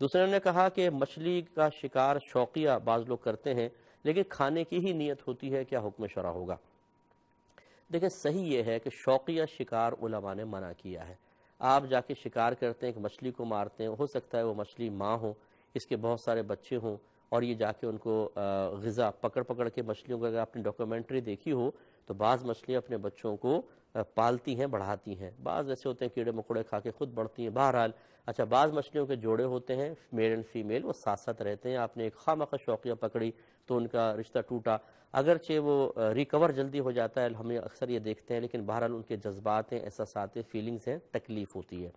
دوسرے نے کہا کہ مچھلی کا شکار شوقیہ بعض لوگ کرتے ہیں، لیکن کھانے کی ہی نیت ہوتی ہے، کیا حکم شرع ہوگا؟ دیکھیں، صحیح یہ ہے کہ شوقیہ شکار علماء نے منع کیا ہے۔ آپ جا کے شکار کرتے ہیں کہ مچھلی کو مارتے ہیں، ہو سکتا ہے وہ مچھلی ماں ہو، اس کے بہت سارے بچے ہوں، اور یہ جا کے ان کو غذا پکڑ پکڑ کے مچھلیوں کو اگر آپ نے ڈاکومنٹری دیکھی ہو تو بعض مچھلیاں اپنے بچوں کو پالتی ہیں، بڑھاتی ہیں۔ بعض ایسے ہوتے ہیں، کیڑے مکوڑے کھا کے خود بڑھتی ہیں۔ بہرحال اچھا بعض مچھلیوں کے جوڑے ہوتے ہیں، میل اینڈ فیمیل، وہ ساتھ ساتھ رہتے ہیں۔ آپ نے ایک خواہ شوقیہ پکڑی تو ان کا رشتہ ٹوٹا۔ اگرچہ وہ ریکور جلدی ہو جاتا ہے ہمیں اکثر یہ دیکھتے ہیں، لیکن بہرحال ان کے جذبات ہیں، احساسات ہیں فیلنگز ہیں، تکلیف ہوتی ہے۔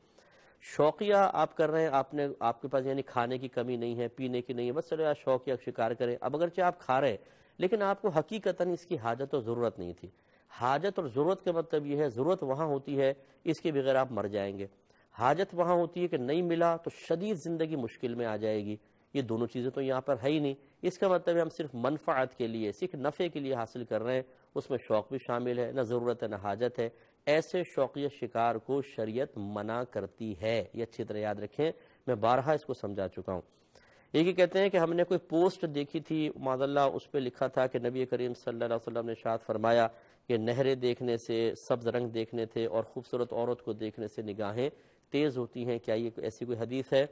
شوقیہ آپ کر رہے ہیں، آپ نے، آپ کے پاس یعنی کھانے کی کمی نہیں ہے، پینے کی نہیں ہے، بس چلو یار شوقیہ شکار کریں۔ اب اگرچہ آپ کھا رہے ہیں، لیکن آپ کو حقیقتاً اس کی حاجت اور ضرورت نہیں تھی۔ حاجت اور ضرورت کا مطلب یہ ہے، ضرورت وہاں ہوتی ہے، اس کے بغیر آپ مر جائیں گے۔ حاجت وہاں ہوتی ہے کہ نہیں ملا تو شدید زندگی مشکل میں آ جائے گی۔ یہ دونوں چیزیں تو یہاں پر ہے ہی نہیں۔ اس کا مطلب ہے ہم صرف منفعت کے لیے، صرف نفع کے لیے حاصل کر رہے ہیں، اس میں شوق بھی شامل ہے، نہ ضرورت ہے، نہ حاجت ہے۔ ایسے شوقیہ شکار کو شریعت منع کرتی ہے۔ یہ اچھی طرح یاد رکھیں، میں بارہا اس کو سمجھا چکا ہوں۔ ایک ہی کہتے ہیں کہ ہم نے کوئی پوسٹ دیکھی تھی معذ اللہ، اس پہ لکھا تھا کہ نبی کریم صلی اللہ علیہ وسلم نے شاد فرمایا کہ نہریں دیکھنے سے، سبز رنگ دیکھنے تھے اور خوبصورت عورت کو دیکھنے سے نگاہیں تیز ہوتی ہیں۔ کیا یہ ایسی کوئی حدیث ہے؟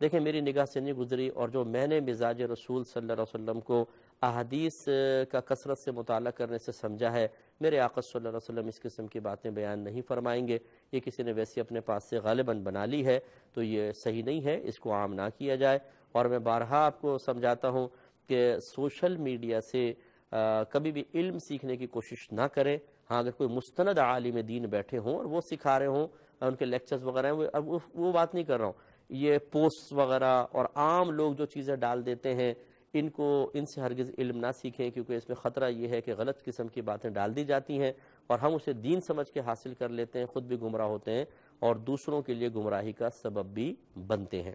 دیکھیں، میری نگاہ سے نہیں گزری اور جو میں نے مزاج رسول صلی اللہ علیہ وسلم کو احادیث کا کثرت سے مطالعہ کرنے سے سمجھا ہے۔ میرے آقا صلی اللہ علیہ وسلم اس قسم کی باتیں بیان نہیں فرمائیں گے۔ یہ کسی نے ویسی اپنے پاس سے غالباً بنا لی ہے تو یہ صحیح نہیں ہے، اس کو عام نہ کیا جائے۔ اور میں بارہا آپ کو سمجھاتا ہوں کہ سوشل میڈیا سے کبھی بھی علم سیکھنے کی کوشش نہ کریں۔ ہاں اگر کوئی مستند عالم دین بیٹھے ہوں اور وہ سکھا رہے ہوں، ان کے لیکچرز وغیرہ ہیں، وہ بات نہیں کر رہا ہوں۔ یہ پوسٹ وغیرہ اور عام لوگ جو چیزیں ڈال دیتے ہیں ان کو ان سے ہرگز علم نہ سیکھیں، کیونکہ اس میں خطرہ یہ ہے کہ غلط قسم کی باتیں ڈال دی جاتی ہیں اور ہم اسے دین سمجھ کے حاصل کر لیتے ہیں، خود بھی گمراہ ہوتے ہیں اور دوسروں کے لیے گمراہی کا سبب بھی بنتے ہیں۔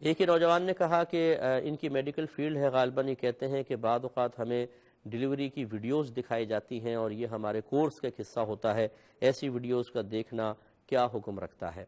ایک ہی نوجوان نے کہا کہ ان کی میڈیکل فیلڈ ہے، غالباً یہ کہتے ہیں کہ بعض اوقات ہمیں ڈیلیوری کی ویڈیوز دکھائی جاتی ہیں اور یہ ہمارے کورس کا حصہ ہوتا ہے۔ ایسی ویڈیوز کا دیکھنا کیا حکم رکھتا ہے؟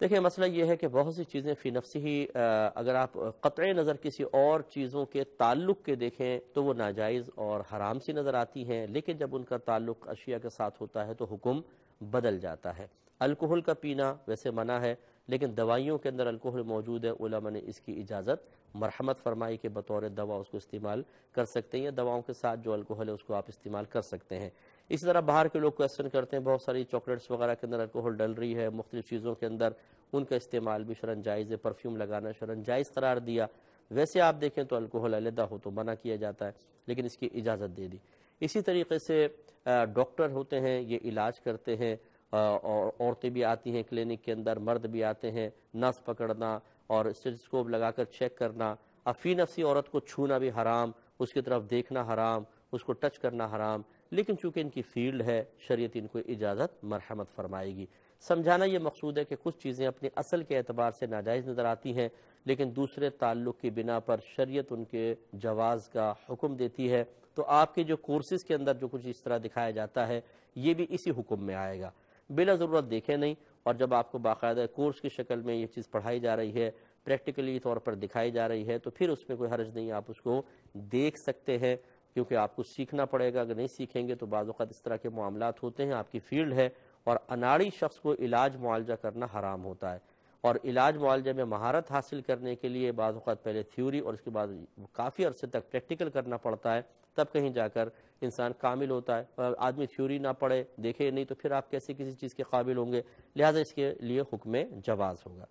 دیکھیں، مسئلہ یہ ہے کہ بہت سی چیزیں فی نفسی ہی اگر آپ قطع نظر کسی اور چیزوں کے تعلق کے دیکھیں تو وہ ناجائز اور حرام سی نظر آتی ہیں، لیکن جب ان کا تعلق اشیاء کے ساتھ ہوتا ہے تو حکم بدل جاتا ہے۔ الکحل کا پینا ویسے منع ہے، لیکن دوائیوں کے اندر الکحل موجود ہے، علماء نے اس کی اجازت، مرحمت فرمائی کے بطور دوا اس کو استعمال کر سکتے ہیں یا دواؤں کے ساتھ جو الکحل ہے اس کو آپ استعمال کر سکتے ہیں۔ اسی طرح باہر کے لوگ کوشچن کرتے ہیں، بہت ساری چاکلیٹس وغیرہ کے اندر الکحل ڈل رہی ہے، مختلف چیزوں کے اندر ان کا استعمال بھی شرن جائز ہے پرفیوم لگانا شرن جائز قرار دیا۔ ویسے آپ دیکھیں تو الکحل علیحدہ ہو تو منع کیا جاتا ہے، لیکن اس کی اجازت دے دی۔ اسی طریقے سے ڈاکٹر ہوتے ہیں، یہ علاج کرتے ہیں اور عورتیں بھی آتی ہیں کلینک کے اندر، مرد بھی آتے ہیں، نس پکڑنا اور اسٹیٹسکوپ لگا کر چیک کرنا۔ افی نفسی عورت کو چھونا بھی حرام، اس کی طرف دیکھنا حرام، اس کو ٹچ کرنا حرام۔ لیکن چونکہ ان کی فیلڈ ہے، شریعت ان کو اجازت مرحمت فرمائے گی۔ سمجھانا یہ مقصود ہے کہ کچھ چیزیں اپنی اصل کے اعتبار سے ناجائز نظر آتی ہیں، لیکن دوسرے تعلق کی بنا پر شریعت ان کے جواز کا حکم دیتی ہے۔ تو آپ کے جو کورسز کے اندر جو کچھ اس طرح دکھایا جاتا ہے، یہ بھی اسی حکم میں آئے گا۔ بلا ضرورت دیکھیں نہیں، اور جب آپ کو باقاعدہ کورس کی شکل میں یہ چیز پڑھائی جا رہی ہے پریکٹیکلی طور پر دکھائی جا رہی ہے، تو پھر اس میں کوئی حرج نہیں، آپ اس کو دیکھ سکتے ہیں۔ کیونکہ آپ کو سیکھنا پڑے گا، اگر نہیں سیکھیں گے تو بعض اوقات اس طرح کے معاملات ہوتے ہیں، آپ کی فیلڈ ہے اور اناڑی شخص کو علاج معالجہ کرنا حرام ہوتا ہے۔ اور علاج معالجہ میں مہارت حاصل کرنے کے لیے بعض اوقات پہلے تھیوری اور اس کے بعد کافی عرصے تک پریکٹیکل کرنا پڑتا ہے، تب کہیں جا کر انسان کامل ہوتا ہے آدمی تھیوری نہ پڑھے، دیکھے نہیں تو پھر آپ کیسے کسی چیز کے قابل ہوں گے؟ لہٰذا اس کے لیے حکم جواز ہوگا۔